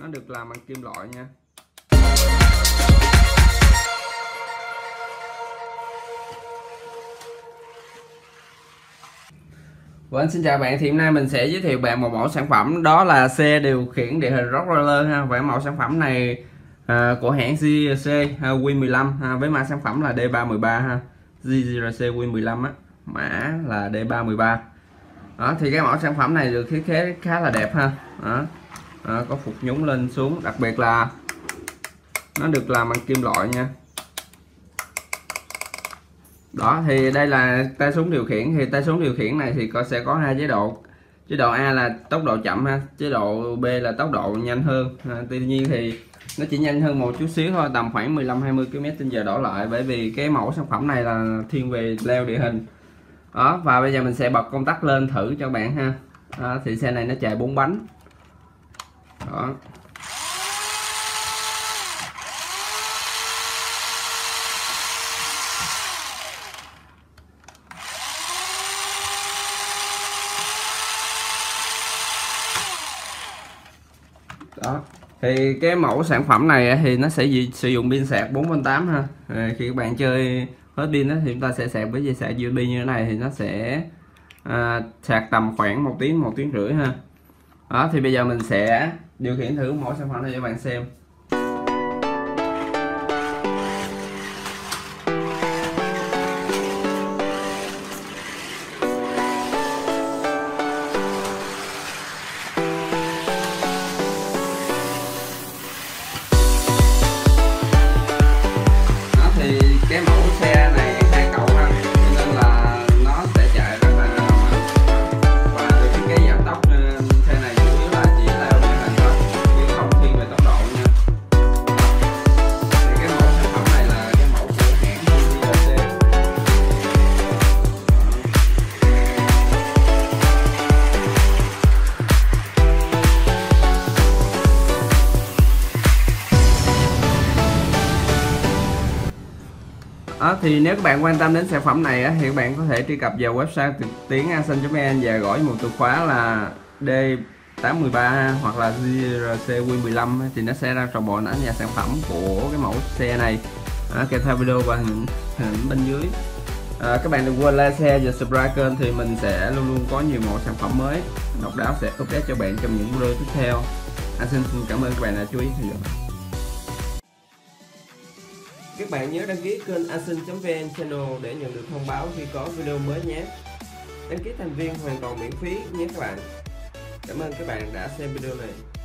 nó được làm bằng kim loại nha Vâng, xin chào bạn. Thì hôm nay mình sẽ giới thiệu bạn một mẫu sản phẩm đó là xe điều khiển địa hình Rock roller ha. Và mẫu sản phẩm này à, của hãng GRC ha, Win15 ha, với mã sản phẩm là D313 ha. GRC Q15 á, mã là D313. Đó thì cái mẫu sản phẩm này được thiết kế khá là đẹp ha. Đó à, có phục nhúng lên xuống, đặc biệt là nó được làm bằng kim loại nha. Đó thì đây là tay súng điều khiển. Thì tay súng điều khiển này thì có sẽ có hai chế độ. Chế độ A là tốc độ chậm ha chế độ B là tốc độ nhanh hơn. À, tuy nhiên thì nó chỉ nhanh hơn một chút xíu thôi tầm khoảng 15 20 km trên giờ đổ lại. Bởi vì cái mẫu sản phẩm này là thiên về leo địa hình. Đó và bây giờ mình sẽ bật công tắc lên thử cho bạn ha. Đó, thì xe này nó chạy bốn bánh đó. Đó. Thì cái mẫu sản phẩm này thì nó sẽ sử dụng pin sạc 4.8 ha. À, khi các bạn chơi hết pin đó thì chúng ta sẽ sạc với dây sạc USB như thế này thì nó sẽ à, sạc tầm khoảng một tiếng một tiếng rưỡi ha đó, thì bây giờ mình sẽ điều khiển thử mỗi sản phẩm này cho bạn xem. Đó, thì nếu các bạn quan tâm đến sản phẩm này á, thì các bạn có thể truy cập vào website trực tuyến asan.vn và gọi một từ khóa là D813 hoặc là JRC Win15 thì nó sẽ ra toàn bộ ảnh và sản phẩm của cái mẫu xe này. À, kèm theo video và hình, hình bên dưới. À, các bạn đừng quên like, share và subscribe kênh thì mình sẽ luôn luôn có nhiều mẫu sản phẩm mới. Độc đáo sẽ update cho bạn trong những video tiếp theo. Anh xin cảm ơn các bạn đã chú ý theo dõi các bạn nhớ đăng ký kênh asin.vn channel để nhận được thông báo khi có video mới nhé. Đăng ký thành viên hoàn toàn miễn phí nhé các bạn. Cảm ơn các bạn đã xem video này.